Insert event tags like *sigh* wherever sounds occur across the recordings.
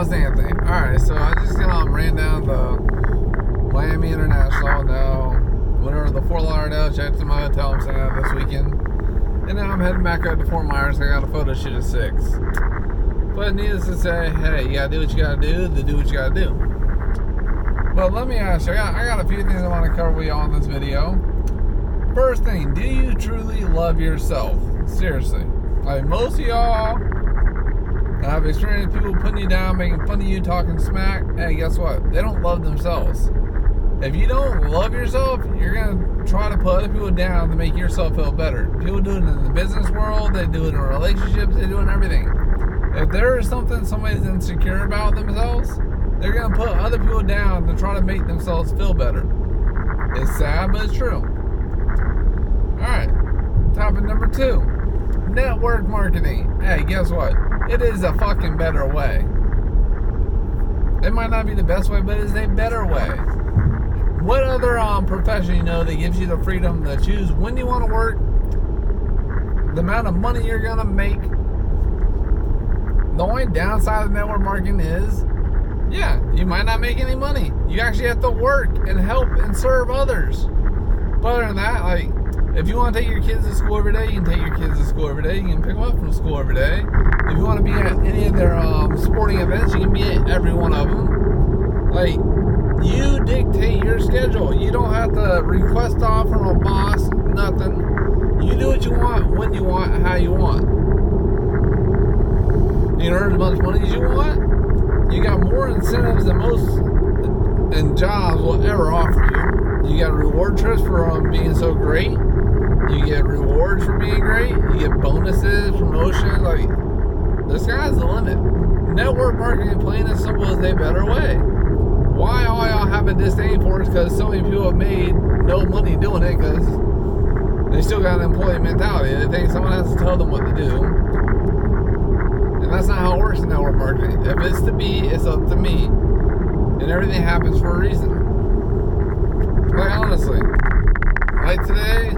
was Anthony. Alright, so I just um, ran down the Miami International now. Whenever the Fort Lauderdale, checked in my hotel I'm staying at this weekend. And now I'm heading back up to Fort Myers. I got a photo shoot at 6. But needless to say, hey, you gotta do what you gotta do to do what you gotta do. But let me ask you, I got, I got a few things I want to cover with you on this video. First thing, do you truly love yourself? Seriously. Like most of y'all, I've experienced people putting you down, making fun of you, talking smack. Hey, guess what? They don't love themselves. If you don't love yourself, you're gonna try to put other people down to make yourself feel better. People do it in the business world, they do it in relationships, they do it in everything. If there is something somebody's insecure about themselves, they're gonna put other people down to try to make themselves feel better. It's sad, but it's true. Alright, topic number two network marketing. Hey, guess what? It is a fucking better way. It might not be the best way, but it is a better way. What other um, profession you know that gives you the freedom to choose when you want to work, the amount of money you're gonna make? The only downside of network marketing is, yeah, you might not make any money. You actually have to work and help and serve others. But other than that, like, if you want to take your kids to school every day, you can take your kids to school every day. You can pick them up from school every day. If you want to be at any of their um, sporting events, you can be at every one of them. Like, you dictate your schedule. You don't have to request off from a boss, nothing. You do what you want, when you want, how you want. You earn as much money as you want. You got more incentives than most and jobs will ever offer you. You got reward trips for um, being so great. You get rewards for being great. You get bonuses, promotions. Like the sky's the limit. Network marketing, plain and simple, is a better way. Why all y'all have a disdain for it? Because so many people have made no money doing it because they still got an employee mentality. They think someone has to tell them what to do. And that's not how it works in network marketing. If it's to be, it's up to me. And everything happens for a reason. Like honestly. Like today,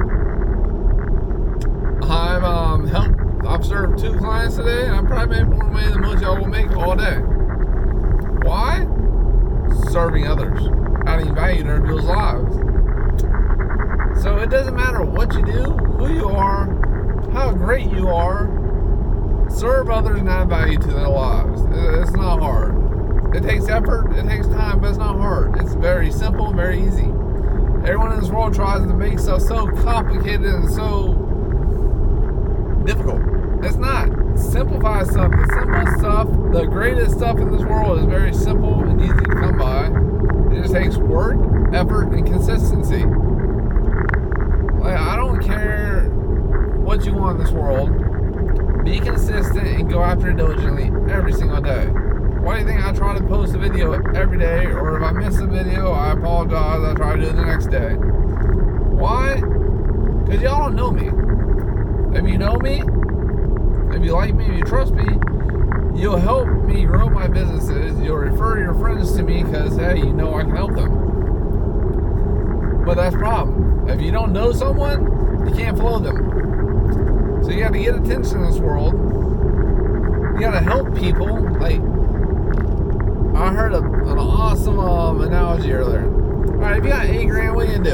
I've um helped *laughs* I've served two clients today and I probably made more money than most y'all will make all day. Why? Serving others, adding value to other people's lives. So it doesn't matter what you do, who you are, how great you are, serve others and add value to their lives. It's not hard. It takes effort, it takes time, but it's not hard. It's very simple, very easy. Everyone in this world tries to make stuff so complicated and so difficult. It's not. Simplify stuff. The simple stuff, the greatest stuff in this world is very simple and easy to come by. It just takes work, effort, and consistency. Like, I don't care what you want in this world. Be consistent and go after it diligently every single day. Why do you think I try to post a video every day? Or if I miss a video, I apologize. I try to do it the next day. Why? Because y'all don't know me. If you know me, if you like me, if you trust me, you'll help me grow my businesses. You'll refer your friends to me because, hey, you know I can help them. But that's the problem. If you don't know someone, you can't follow them. So you got to get attention in this world. You got to help people. Like, I heard a, an awesome um, analogy earlier. All right, if you got eight grand, what you do?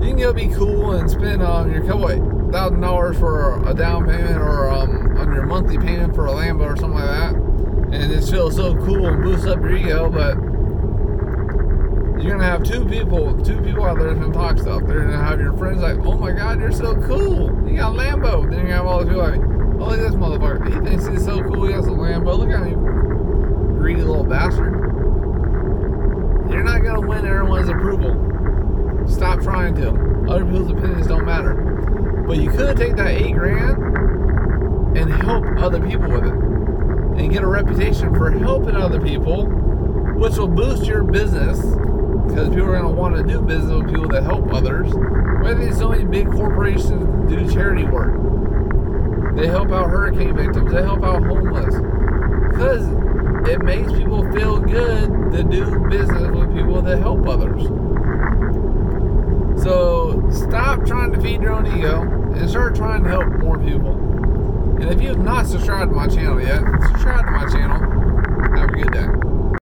You can go be cool and spend um, your couple thousand dollars for a down payment or um, on your monthly payment for a Lambo or something like that, and it feels so cool and boosts up your ego. But you're gonna have two people, two people out there gonna talk stuff. They're gonna have your friends like, "Oh my God, you're so cool! You got a Lambo." Then you're have all these people like, "Oh, look at this motherfucker! He thinks he's so cool. He has a Lambo. Look at him, greedy little bastard." You're not gonna win everyone's approval. Stop trying to. Other people's opinions don't matter. Take that eight grand and help other people with it. And get a reputation for helping other people, which will boost your business. Because people are going to want to do business with people that help others. Why do so many big corporations do charity work? They help out hurricane victims. They help out homeless. Because it makes people feel good to do business with people that help others. So Stop trying to feed your own ego and start trying to help more people. And if you have not subscribed to my channel yet, subscribe to my channel. Have a good day.